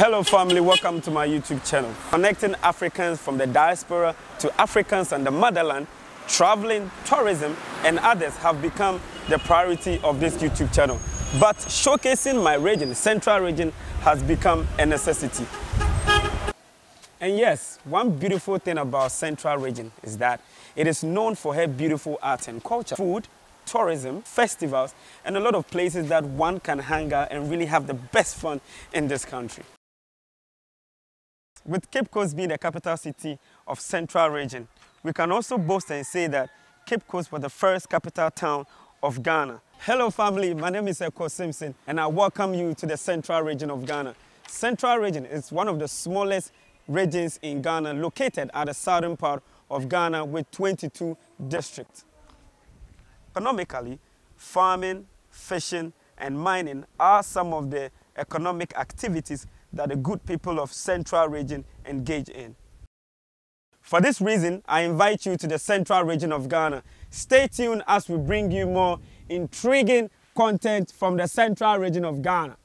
Hello family, welcome to my YouTube channel. Connecting Africans from the diaspora to Africans and the motherland, traveling, tourism and others have become the priority of this YouTube channel. But showcasing my region, Central region, has become a necessity. And yes, one beautiful thing about Central region is that it is known for her beautiful art and culture, food, tourism, festivals, and a lot of places that one can hang out and really have the best fun in this country. With Cape Coast being the capital city of Central region, we can also boast and say that Cape Coast was the first capital town of Ghana. Hello family, my name is Ekow Simpson and I welcome you to the Central region of Ghana. Central region is one of the smallest regions in Ghana located at the southern part of Ghana with 22 districts. Economically, farming, fishing and mining are some of the economic activities that the good people of Central region engage in. For this reason, I invite you to the Central region of Ghana. Stay tuned as we bring you more intriguing content from the Central region of Ghana.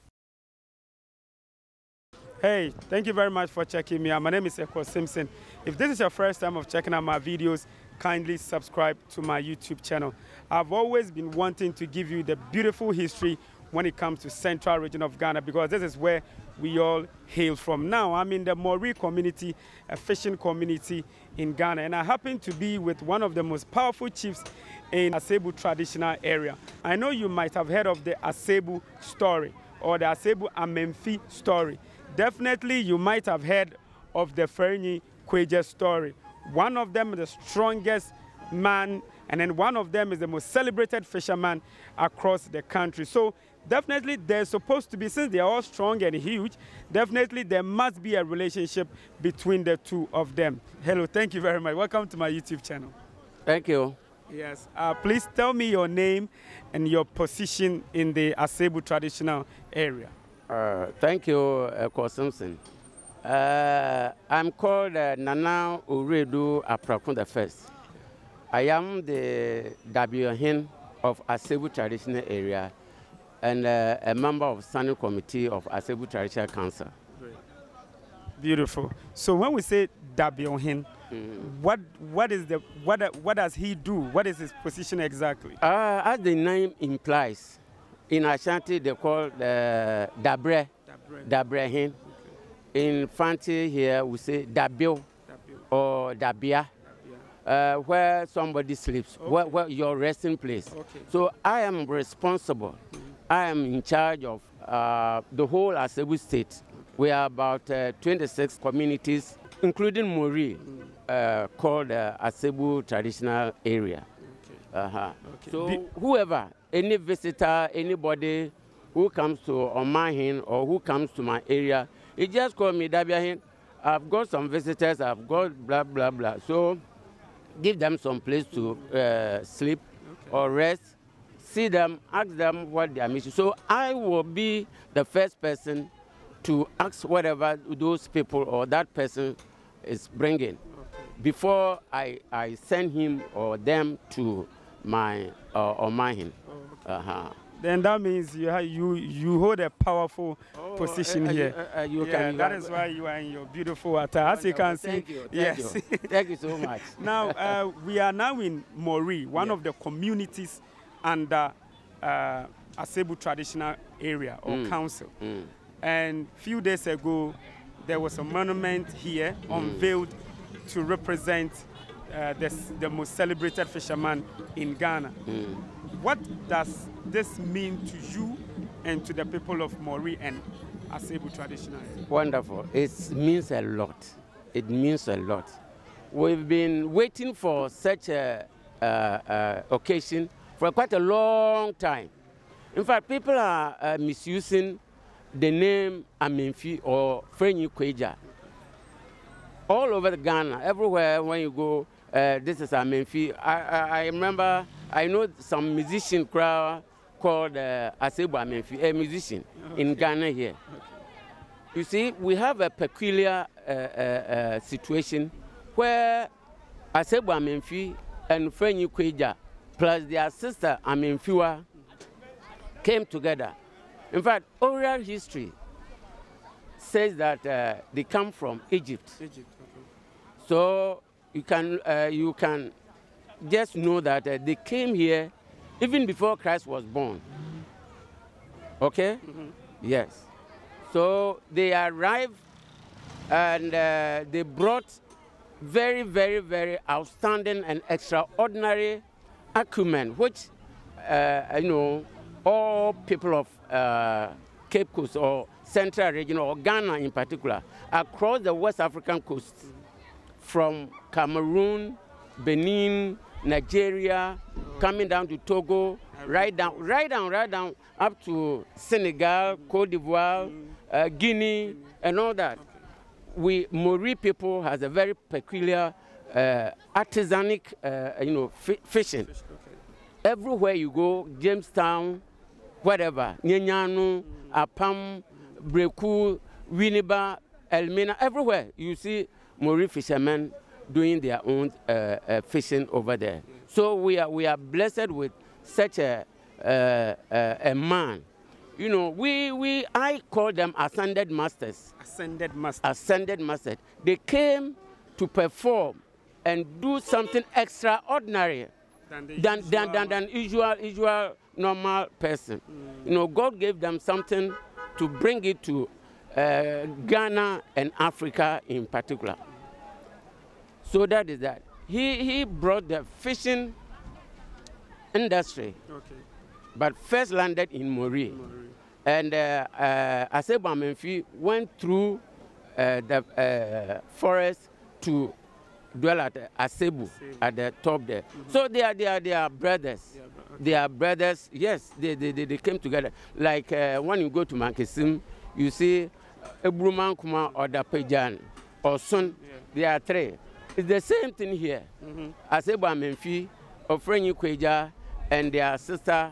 Hey, thank you very much for checking me out. My name is Ekow Simpson. If this is your first time of checking out my videos, kindly subscribe to my YouTube channel. I've always been wanting to give you the beautiful history when it comes to central region of Ghana because this is where we all hail from. Now I'm in the Moree community, a fishing community in Ghana and I happen to be with one of the most powerful chiefs in Asebu traditional area. I know you might have heard of the Asebu story or the Asebu Amenfi story. Definitely you might have heard of the Ferenyi Kweigya story. One of them the strongest man and then one of them is the most celebrated fisherman across the country. So definitely there's supposed to be, since they're all strong and huge, definitely there must be a relationship between the two of them. Hello, thank you very much. Welcome to my YouTube channel. Thank you. Yes, uh, please tell me your name and your position in the Asebu traditional area. Uh, thank you, Ekow Simpson. Uh, I'm called uh, Nana Owiredu Apraku the First. I am the Dabiohin of Asebu traditional area and uh, a member of standing committee of Asebu Traditional Council. Beautiful. So when we say Dabiohin, Mm. what what is the what what does he do? What is his position exactly? Uh, as the name implies, in Ashanti they call the Dabre, Dabrehin. In Fanti here we say Dabio or Dabia. Uh, where somebody sleeps, where, where your resting place. Okay. So I am responsible. I am in charge of uh, the whole Asebu state. We are about uh, 26 communities, including Moree, uh, called uh, Asebu traditional area. Okay. So Be- whoever, any visitor, anybody who comes to Omahin or who comes to my area, he just call me Dabiahin. I've got some visitors, I've got blah, blah, blah. So give them some place to uh, sleep or rest, see them, ask them what their mission. So I will be the first person to ask whatever those people or that person is bringing before I, I send him or them to my uh, or mine. Uh-huh. Then that means you ha- you you hold a powerful position uh, here. uh, uh, you yeah, can- that is why you are in your beautiful attire. As you can see, Thank you. Thank yes. You. Thank you so much. now uh, we are now in Moree, one Yeah. of the communities under uh, Asebu traditional area or Mm. council. Mm. And few days ago, there was a monument here unveiled to represent uh, the, the most celebrated fisherman in Ghana. Mm. What does this mean to you and to the people of Moree and Asebu traditional? Wonderful. It means a lot. It means a lot. We've been waiting for such a occasion for quite a long time. In fact, people are uh, misusing the name Amenfi or Frenyi Kweigya. All over Ghana, everywhere when you go, uh, this is Amenfi. I, I, I remember, I know some musician crowd called uh, Asebu Amenfi, a musician in Ghana here. You see, we have a peculiar uh, uh, uh, situation where Asebu Amenfi and Frenyi Kweigya plus their sister Amenfiwa came together. In fact, oral history says that uh, they come from Egypt. Egypt. Okay. So you can uh, you can just know that uh, they came here even before Christ was born. Okay? Yes. So they arrived and uh, they brought very, very, very outstanding and extraordinary acumen, which uh, you know all people of uh, Cape Coast or Central Region or Ghana in particular, across the West African coast, from Cameroon, Benin, Nigeria, coming down to Togo, right down, right down, right down up to Senegal, Cote d'Ivoire, uh, Guinea, and all that. We Moree people has a very peculiar uh, artisanic, uh, you know, fi- fishing. Everywhere you go, Jamestown, whatever, Nyanyanu, Apam, Breku, Winneba, Elmina, everywhere you see Moree fishermen doing their own uh, uh, fishing over there. So we are, we are blessed with such a, uh, uh, a man. You know, we, we, I call them ascended masters Ascended master. ascended masters. They came to perform and do something extraordinary Than the than, than, usual- than, than usual, usual normal person. You know, God gave them something to bring it to uh, Ghana and Africa in particular. So that is that. He, he brought the fishing industry, Okay. but first landed in Mori. And uh, uh, Asebo Amenfi went through uh, the uh, forest to dwell at uh, Asebu at the top there. So they are, they are, they are brothers. Yeah, okay. They are brothers. Yes, they, they, they, they came together. Like uh, when you go to Mankesim, you see Ebruman Kuma or Dapejan or Sun. Yeah. They are three. It's the same thing here. Asebu Amenfi, Ofarnyi Kweigya, and their sister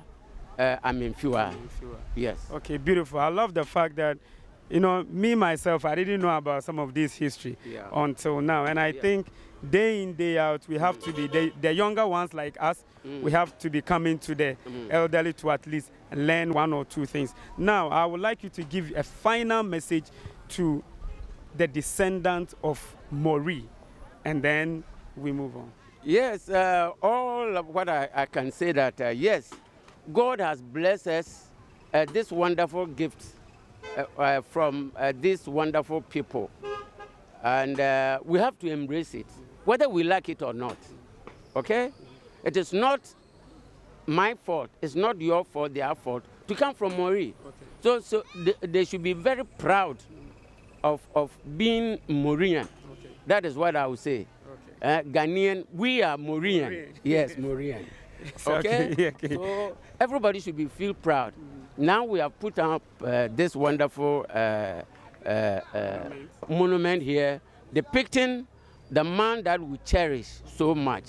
uh. Yes. Okay, beautiful. I love the fact that, you know, me myself, I didn't know about some of this history Yeah. until now. And I Yeah. think day in, day out, we have to be, the, the younger ones like us, Mm. we have to be coming to the elderly to at least learn one or two things. Now, I would like you to give a final message to the descendants of Moree, and then we move on. Yes, uh, all of what I, I can say that, uh, yes, God has blessed us uh, this wonderful gift uh, uh, from uh, these wonderful people. And uh, we have to embrace it, whether we like it or not. Okay? It is not my fault, it's not your fault, their fault to come from Moree. Okay. So, so they, they should be very proud of, of being Morian. That is what I would say. Uh, Ghanaian, we are Morian. Morian. Yes, Morian. Okay, Okay? okay. So everybody should be feel proud. Now we have put up uh, this wonderful uh, uh, uh, monument here depicting the man that we cherish so much.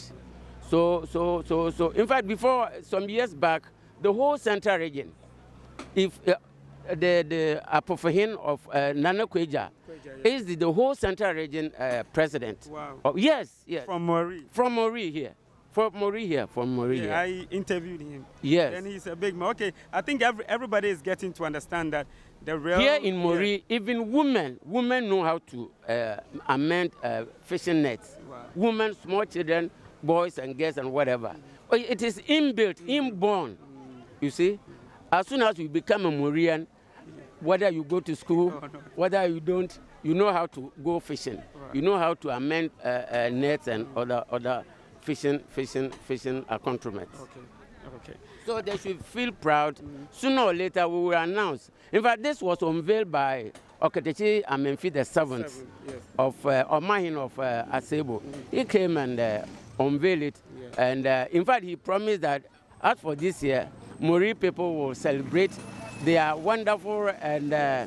So, so, so, so, in fact, before some years back, the whole central region, if uh, the the Apofahin of uh, Nana Kweigya yeah. is the, the whole central region uh, president. Wow. Oh, yes, yes. From Moree. From Moree here. From Moree here. From Moree Yeah, here. I interviewed him. Yes. And he's a big man. Okay, I think every, everybody is getting to understand that the real. Here in yeah. Moree, even women, women know how to uh, amend uh, fishing nets. Wow. Women, small children, boys and girls and whatever. Oh, It is inbuilt, inborn. You see, as soon as you become a Morian, whether you go to school, Oh, no. whether you don't, you know how to go fishing. You know how to amend uh, uh, nets and other other fishing, fishing, fishing accoutrements. Okay, okay. So they should feel proud. Sooner or later, we will announce. In fact, this was unveiled by Okatakyi Amenfi the seventh Seven, yes. of uh, Omahin of uh, Asebu. He came and uh, unveiled it, and uh, in fact, he promised that as for this year, Moree people will celebrate their wonderful and uh,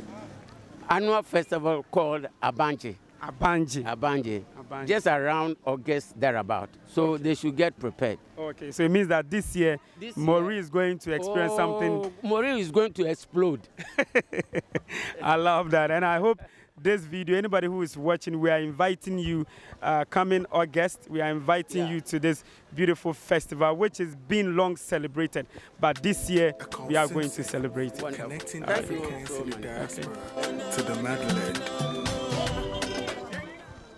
annual festival called Abanchi. Abanje. Abanje, Abanje. just around August thereabout. So they should get prepared. Okay, so it means that this year, This Maury year- is going to experience something. Oh, Mori is going to explode. I love that. And I hope this video, anybody who is watching, we are inviting you, uh, coming August, we are inviting Yeah. you to this beautiful festival, which is being long celebrated. But this year, we are going to celebrate it. Connecting Thank you Africans so in the much. diaspora to the motherland.